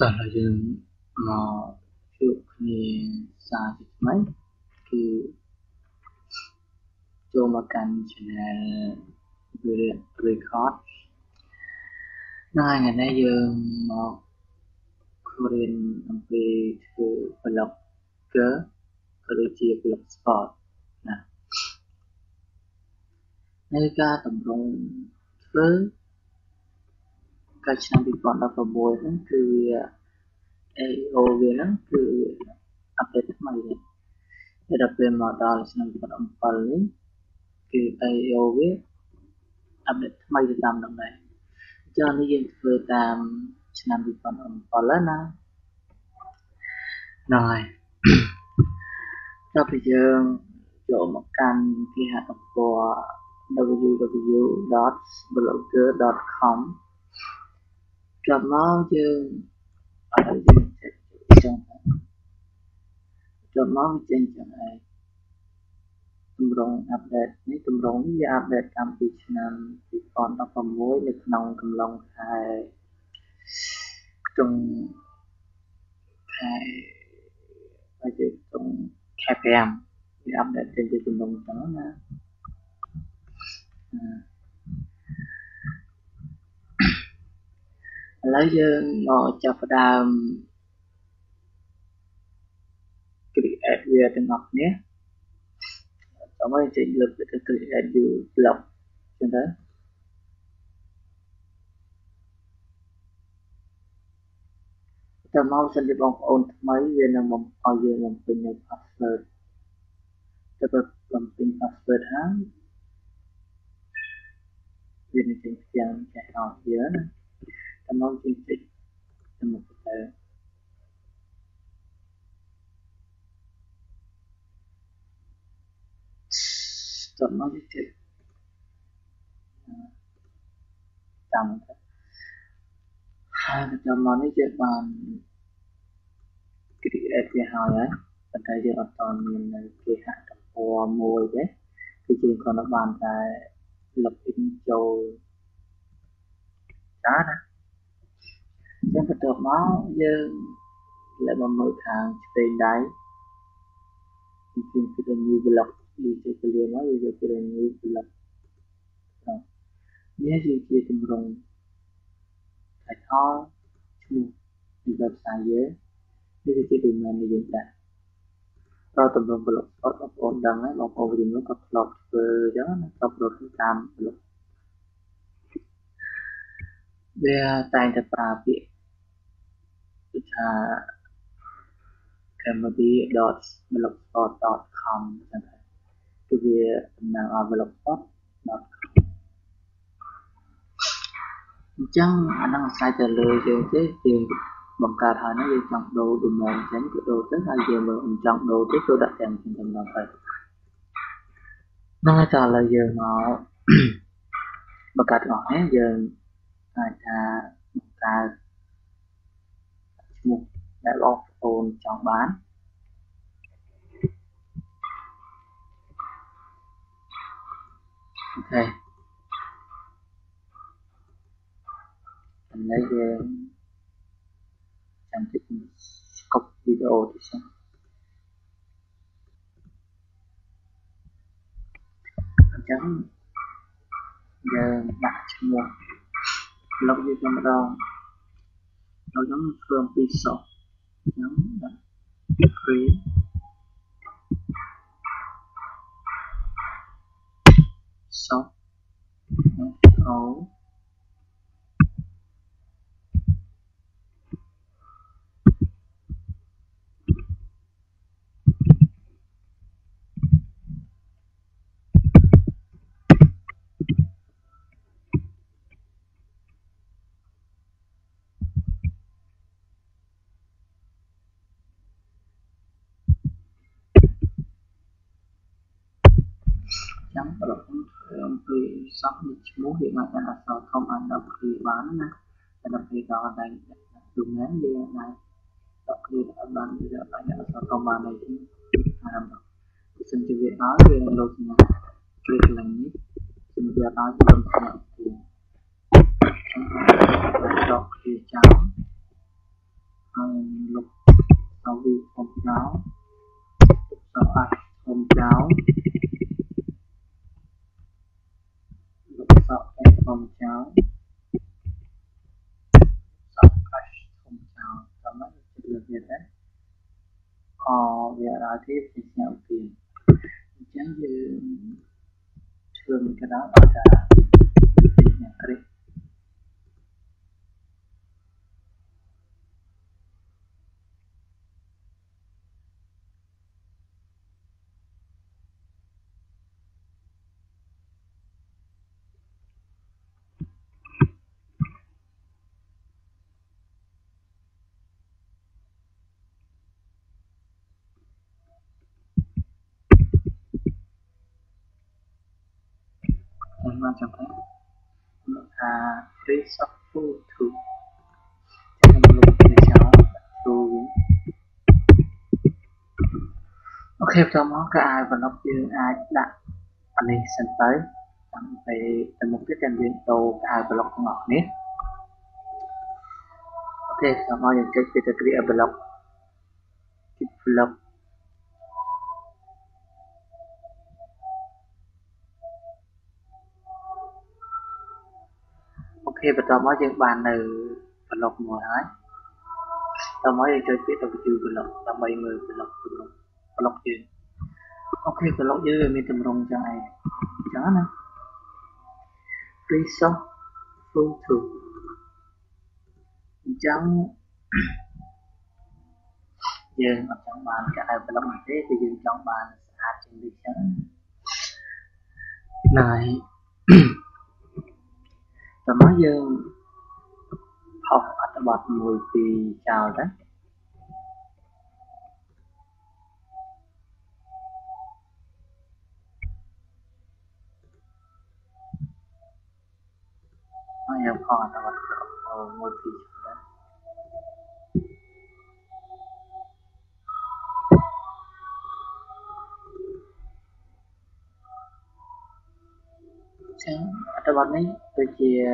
តោះហើយយើងមកជួបគ្នាសារជាថ្មីគឺចូលមកកាន់ channel record នៅថ្ងៃនេះយើងមករៀនអំពីធ្វើ blogger ក៏ដូចជា blog spot ណានៅការតម្រង់ធ្វើ កាលឆ្នាំ2016ហ្នឹងគឺវា AO វាហ្នឹងគឺអាប់ដេតថ្មីទេតែដល់ពេលមកដល់ឆ្នាំ2017នេះគឺ AO វាអាប់ដេតថ្មីទៅតាមនឹងដែរអញ្ចឹងនេះយើងធ្វើតាមឆ្នាំ2017ហើយណាហ្នឹងហើយដល់ពេលយើងចូលមកកាន់គេហទំព័រ www.blogger.com ចាប់មកយើងឥឡូវយើងចេះចឹងចាប់មកវាចេញចឹងឯងទម្រង់អាប់ដេតនេះទម្រង់នេះវាអាប់ដេតតាំងពីឆ្នាំ2016នៅក្នុងកំឡុងខែក្នុងខែហើយជាក្នុងខែ5វាអាប់ដេតចេញជាទម្រង់ចឹងណា ឥឡូវយើងមកចាប់ផ្ដើម create វាទាំងអស់គ្នាចាំឲ្យចេញលើកទៅ create you blog ចឹងទៅតែមកសិនជាបងប្អូនថ្មីវានឹងមកឲ្យយើងបំពេញនៅ password តែបើបំពេញ password ហើយវានឹងចេញផ្ទាំងចេះឲ្យយើងណា តែមកចេញចេញទៅមកទៅចាំមកចេញចាំទៅហើយចាំមកនេះជាបាន create វាហើយហើយប៉ុន្តែយើងអត់តមាននៅគេហទំព័រមួយទេគឺយើងគ្រាន់តែបានតែ login ចូលចាណា ចឹងបន្ទាប់មកយើងលើមកមើលខាងឆ្វេងដៃគឺគឺ new block វាជាកលៀមកវាជា new block នេះជាទម្រង់ title ឈ្មោះពី website យើងនេះគឺជា domain នៃយើងដែរតើទម្រង់ blog spot បងប្អូនដឹងហើយបងប្អូនរៀននោះក៏ធ្លាប់ធ្វើអញ្ចឹងណាធ្លាប់រត់តាម blog វាតែងតែប្រើពាក្យ គឺថា comedy.blogspot.com ចឹងដែរគឺវាតំណាងឲ្យ blogspot.com អញ្ចឹងអានឹងអាស្រ័យទៅលើយើងទេយើងបង្កើតហើយហ្នឹងយើងចង់ដូរ domain អញ្ចឹងគឺដូរទៅហើយយើងមិនចង់ដូរទេគឺដាក់ទាំងអញ្ចឹងដល់ទៅហ្នឹងហើយតើឥឡូវយើងមកបង្កើតទាំងអស់នេះយើងអាចថាបង្កើត ឈ្មោះដែលបងប្អូនចង់បានអូខេឥឡូវយើងចាំតិ nó giống from Piso nhóm đặt create. Shop o ចាំប្រឡប់អំពីសក់នេះឈ្មោះយើងអាចដាក់អក្សរធំអាចដល់គ្រាបានណាតែដល់ពេលដល់កន្លែងទូមែនយើងអាចដាក់គ្រាអត់បានវាអាចដាក់អក្សរធំបានទេអារម្មណ៍បើសិនជាវាដល់វានឹងលោកសញ្ញាគ្រាកន្លែងនេះជំរាបដល់ជំរាបសញ្ញាទីដល់គ្រាចោ macam thế à free shop full to cho nên mình sẽ cháu to ok តមកក៏អាចបន្លប់យើងអាចដាក់អានេះសិនទៅដើម្បីទៅមុខទៀតតែយើងដូរក៏អាចប្លុកទាំងអស់នេះអូខេតមកយើងចុចពីទៅ create block ទី block ខេបន្ទាប់មកយើងបាននៅប្លុកមួយហើយតមកយើងចូលពាក្យ W ប្លុកដើម្បីមើលប្លុកទម្រង់ប្លុកយើងអូខេប្លុកយើងវាមានទម្រង់ចឹងឯងចឹងណា please show full to អញ្ចឹងយើងអត់ចង់បានកាក់ប្លុកទេគឺយើងចង់បានស្អាតជាងនេះចឹងណាហើយសម្រាប់យើងផុសអត្ថបទមួយពីរចោលទៅហើយយើងផុសអត្ថបទ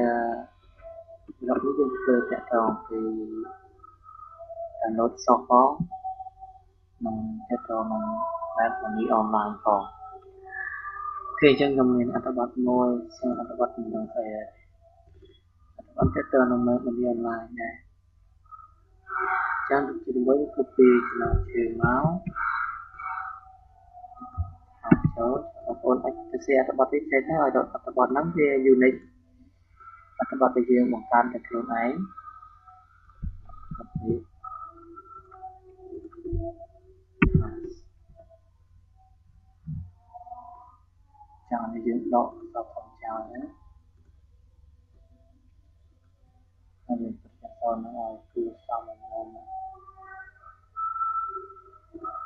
ជារកនេះយើងធ្វើតាក់ទងពី download software និងតាក់ទងនឹង web money online ផងអូខេអញ្ចឹងខ្ញុំមានអត្ថបទមួយซึ่งអត្ថបទនេះនឹងស្អីអត្ថបទតាក់ទងនឹង web money online ដែរចាំទី1 copy ចំណងជើងមកអាចចូលបងប្អូនអាចទៅសេអត្ថបទនេះចេញទៅឲ្យអត្ថបទហ្នឹងវា unique អត្ថបទដែលយើងបង្កើតតែខ្លួនឯង copy ចាំឲ្យយើងដកសពផងចោលណាហើយយើងប្រកាសទៅនឹងឲ្យគឺសមមក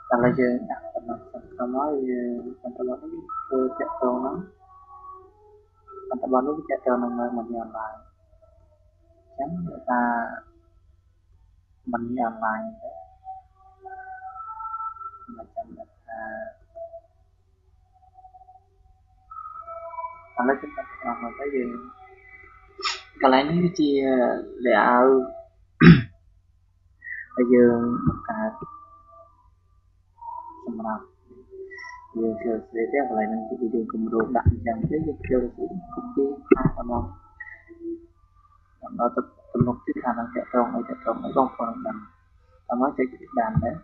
តែឡើយយើងដាក់ប៉ុណ្ណឹងសិនទៅមកយើងបន្តនេះធ្វើតាក់ទងហ្នឹង បន្តនេះវាតាក់ទងនឹងមួយអនឡាញអញ្ចឹងគេថាមិនអនឡាញទេមកចាំដាក់ថាឥឡូវខ្ញុំបន្តមកទៅយើងកន្លែងនេះគឺជា layout ដែលយើងបង្កើតសម្រាប់ យើងជឿស្រីទេកន្លែងហ្នឹងគឺយើងគម្រោងដាក់អញ្ចឹងទេយើងជឿស្រីគូពីខាងតាមមកដល់ទៅទំនុកទីខាងហ្នឹងតត្រង់អីតត្រង់អីបងប្អូនដឹងតាមមកចុចបានដែរ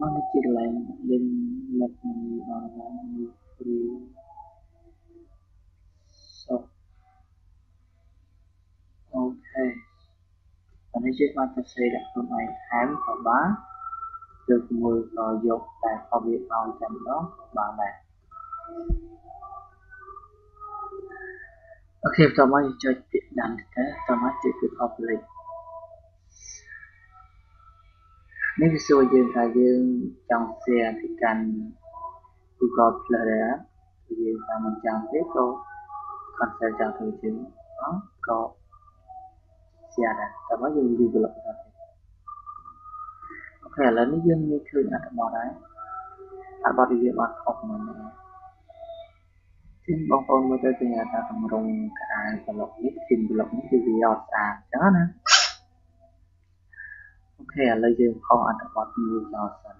មកនេះជាកន្លែងលេងលក្ខណៈបានបាន free so ងក៏បានដែរអូខេបន្តមកចុចពាក្យ done ទៅបន្តមកចុចពាក្យ public នេះវាសួរយើងថាយើងចង់ share ទៅកាន់ Google Plus ដែរយើងថាមិនចង់ទេក៏ cancel ចង់ធ្វើ ជាក៏ share ដែរតែមកយើង develop ទៅអូខេឥឡូវនេះយើងមានឃើញអត្ថបទហើយអត្ថបទដែលយើងបានខុសមកនេះជាងបងប្អូនមើលទៅឃើញថាទម្រង់ក្តារប្លុកនេះធីមប្លុកនេះគឺវាអត់ស្អាតអញ្ចឹងណាខេឥឡូវយើងខុសអត្ថបទមួយចោលសិន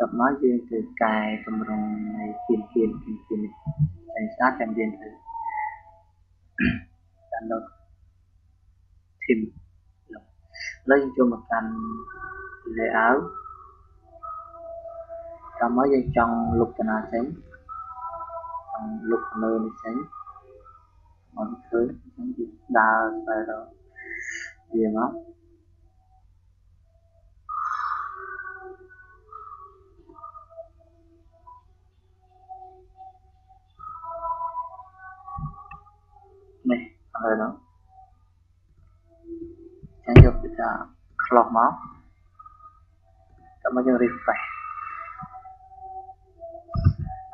តមកយើងទៅកែតម្រង់នៃគៀនគៀនគៀនគៀនតែស្អាតចាំយើងទៅ download theme ឥឡូវយើងចូលមកកាន់ layout តាមមកយើងចង់លុបតាណាចេញចង់លុបលើនេះចេញមកឃើញអញ្ចឹងយើងដើរទៅរកវាមក នេះឥឡូវនោះចឹងយកទៅថា clock មកតើមកយើង refresh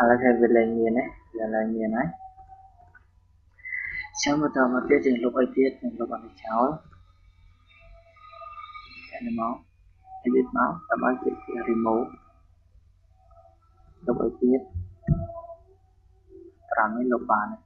ឥឡូវគេវាឡើងមានណាវាឡើងមានហើយចាំបន្តមកទៀតយើងលុបអីទៀតយើងលុបអត់ចោលតែមក edit មកតាមឲ្យគេ remove លុបអីទៀត5នេះលុបបានហើយ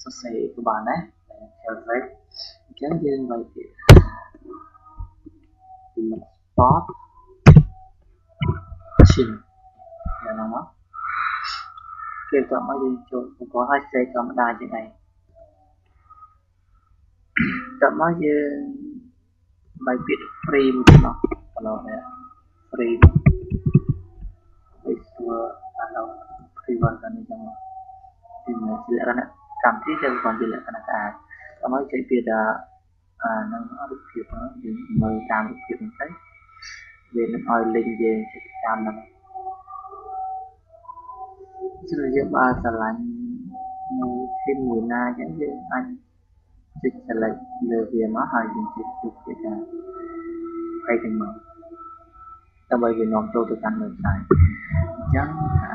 ណងជើងនេះ Symbol original copyright na. Ok, cho bao nhiêu xéo ra giờ refresh vào thì nó Còn chứ bắt bắt nên kinh kinh đi nói nên là lời Các nó bóng con ở slang cả nó tiền cho một con và đồ cả ai đồ mùi Vậy mùi chấm như à copy bị bán từ mùi có ai Sao sẽ của bạn đấy Theo rec Chấm như vậy thì spot chin ya nó kêu tạm bao nhiêu chỗ cũng có hai xe cầm đài như này tạm bao nhiêu bài viết free một nó kalau ya free visual atau free version ini jangan dimana silakan kamsi jangan còn silakan ada sama chạy biệt នឹងរូបភាពយើងមើលតាមរូបភាពហ្នឹងទៅវានឹងឲ្យលេងយើងតាមហ្នឹងចឹងយើងបើស្រឡាញ់មួយធីមមួយណាអញ្ចឹងយើងអាចចុច select លើវាមកហើយយើងចុចជុំគេថាហើយទាំងមកដើម្បីវានាំចូលទៅកាន់ website អញ្ចឹង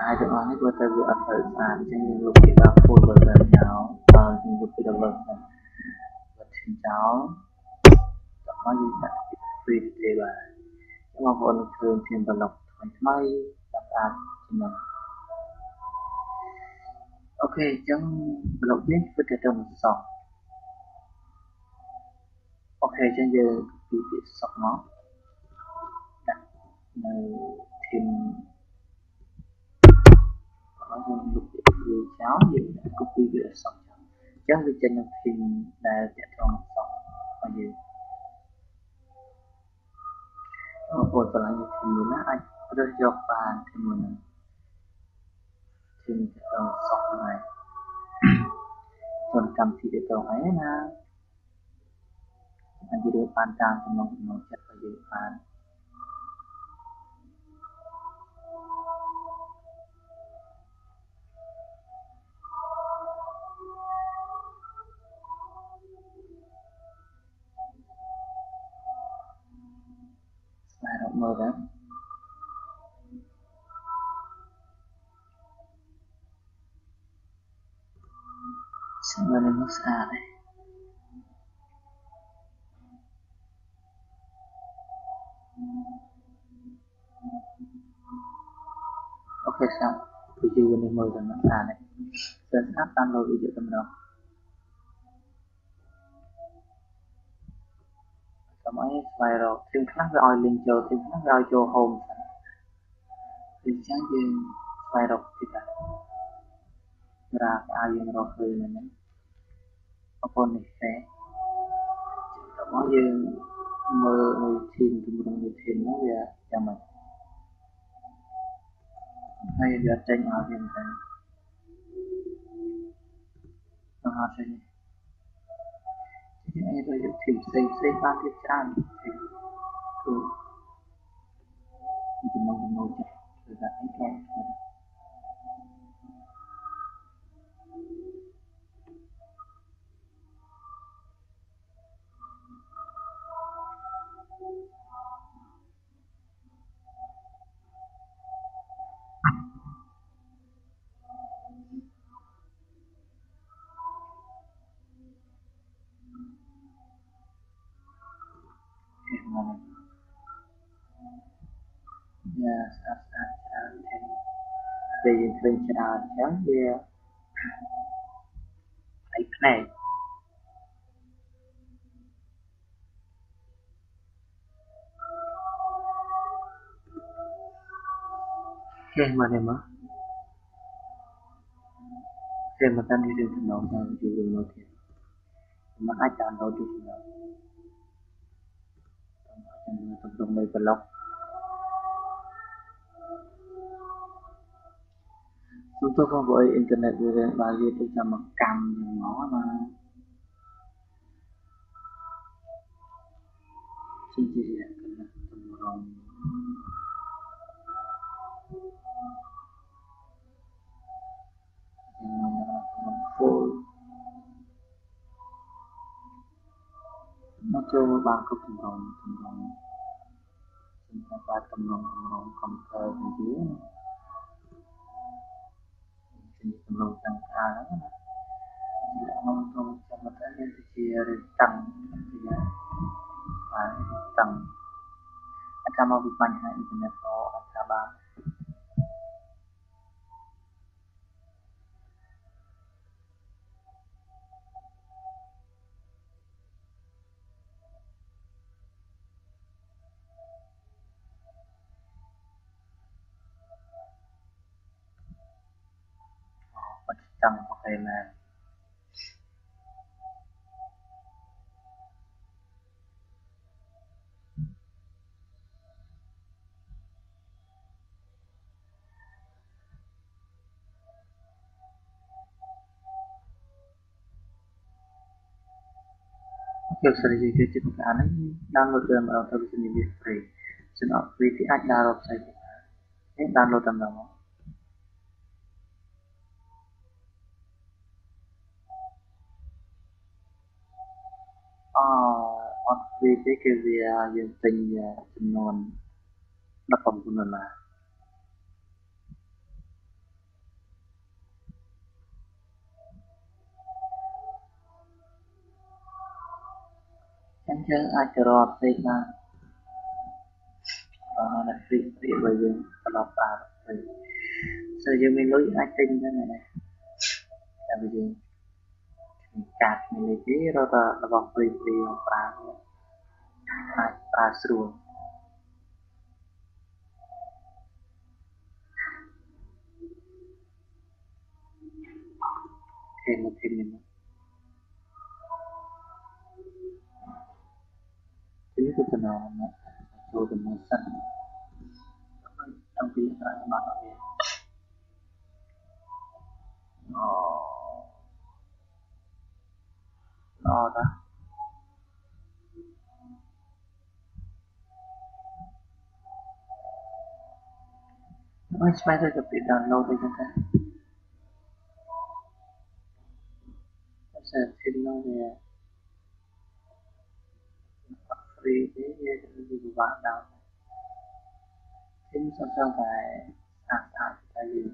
អាចទាំងអស់នេះវាទៅវាអត់ទៅស្អាតអញ្ចឹងយើងលុបពីដល់ full version ចោលហើយយើងលុបពីដល់ version ចោលមកយើងដាក់ពីទេបាទបងប្អូនឃើញធានប្លុកថ្មីថ្មីចាប់តាមចំណុចអូខេអញ្ចឹងប្លុកនេះគឺទៅទៅនឹងសក់អូខេអញ្ចឹងយើងពីពីសក់មកដាក់នៅធាន ហើយយើងលុបវាចោលយើង copy វាសក់ចោលអញ្ចឹងវាចេញនៅធានដែលតាក់ទងសក់របស់យើងបងប្អូនស្រឡាញ់ធីមមួយណាអាចរើសយកបានធីមមួយហ្នឹងធីមទៅសក់ហ្នឹងហើយកម្មវិធីទៅអីណាអាចរើសបានតាមចំណងចំណងចិត្តរបស់យើងបាន មើលទៅស្មើនឹងស្អាតហើយអូខេ xong វីដេអូនេះមើលទៅស្អាតហើយសិនស្អាតតាមលោកវីដេអូតម្រង កុំឲ្យស្វែងរកទីខ្លះវាឲ្យ link ចូលទីខ្លះវាឲ្យចូល home សិនអញ្ចឹងយើងស្វែងរកទីតារាឲ្យយើងរកឃើញហ្នឹងអពន្ធនេះទេតើមកយើងមើលនៅធីមទម្រង់នៃធីមហ្នឹងវាយ៉ាងម៉េចហើយវាចេញឲ្យយើងទៅអត់ចេញទេយើង អាចយកធីមផ្សេងផ្សេងបានទៀតច្រើនគឺចំណងចំណូលចិត្តគឺថាអីក៏ ពេលយើងឃើញច្រើនអញ្ចឹងវាឯផ្នែកគេមកនេះមកគេមកតាំងពីถึงน้องតាមពីរឿងមកទៀតมันអាចតាមដល់ទីនេះតាមទៅនៅប្លុកទូទៅផងបើអ៊ីនធឺណិតវាបើវាទៅ តាមកម្មហ្មងណាជាជាកណ្ដាតម្រង់ខ្ញុំមកក្នុង full មកចូលបានគ្រប់ តម្រង់តម្រង់ខ្ញុំតែបានតម្រង់តម្រង់កុំព្យូទ័រទៅជាជាតម្រង់ទាំងអាហ្នឹងណាជាក្នុងក្នុងសមត្ថភាពជារិតតាំងជាហើយតាំងអាចតាមមកពីបញ្ហាអ៊ីនធឺណិតក៏ ចឹងអូខេមែនជាស្រីជាចិត្តអានេះ download ទៅមកទៅវិទ្យាវា free ចំណុច free ទីអាច download ផ្សេងនេះ download តាមដល់ អត់វាទេគឺវាយើងទិញចំនួន19ដុល្លារចឹងយើងអាចទៅរកផ្សេងបានអឺអ្នកព្រីព្រីបើយើងត្រឡប់ប្រើទៅ ಸೊ យើងមានលុយអាចទិញទៅណាតែបើយើងកាត់មាននេះទេរកតែរបស់ព្រីព្រីមកប្រើ អាចប្រើស្រួលគេមកទីនេះទីទៅទៅណាចូលទៅមកសិនអំពីស្រ័យមកវាអូល្អតាស់ហើយស្វែងរក ពី download ទៅចឹងទៅဆက်ទីនោះវា free ទេវាពិបាកដល់ទីសន្សំតែអាសាតែយើង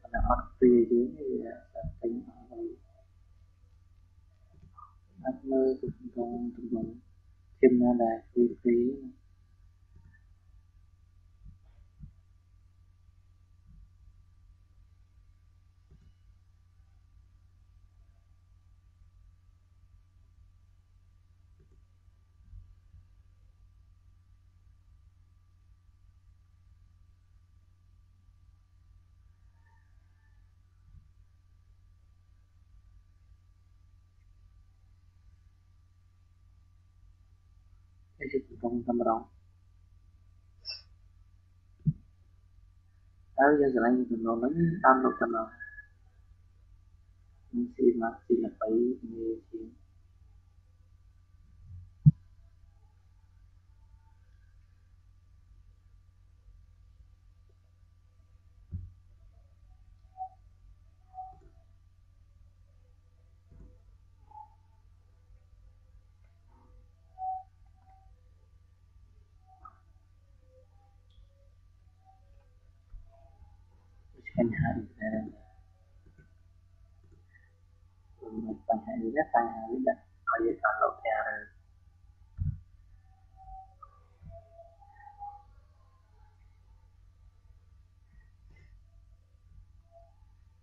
ប៉ុន្តែអត់ free ទេវាតែទិញអស់ហើយអត់មើលទៅក្នុង ក្នុងជំនាន់ដែល free free ជាកំតម្រង់ហើយយើងឆ្លាញ់ចំណងហ្នឹងតាមលោកចំណងនេះស៊ីមកស៊ីល្បីនេះជា នេះតាំងនេះឲ្យយើងតាមលោកតែឬ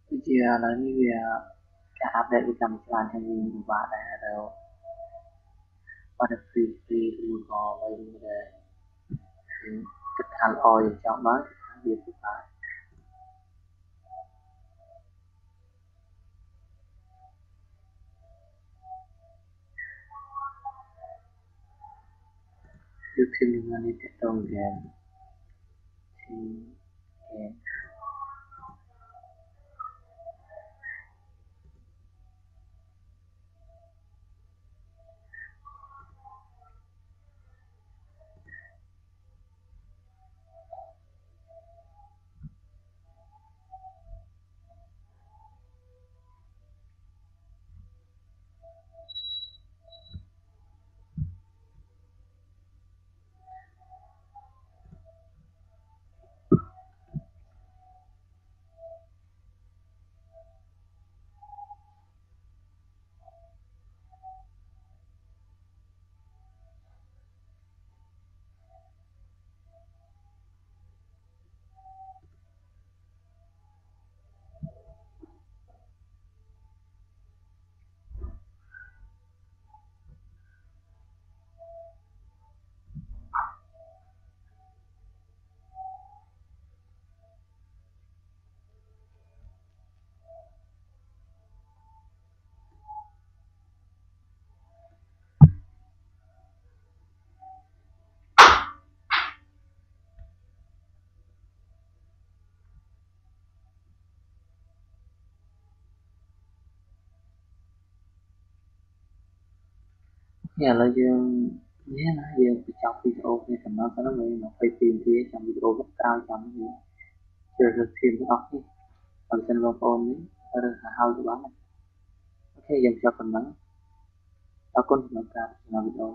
វិជាឥឡូវនេះវាការអាប់ដេតវាកម្មច្រើនហើយវាពិបាកដែរដល់បាត់ពីពីមួយក៏វិញដែរគិតថាល្អយើងចង់បានវាពិបាក គឺគឺមាននេះ នេះឥឡូវយើងនេះណាយើងបញ្ចប់វីដេអូនេះចំណងទៅនឹង22នាទីចាំវីដេអូក្រោយចាំយើងជ្រើសរើសធីមទាំងអស់នេះបើមិនបងប្អូននេះរើសហៅទៅបានអូខេយើងចាប់ប៉ុណ្ណឹងអរគុណសម្រាប់ការទស្សនាវីដេអូ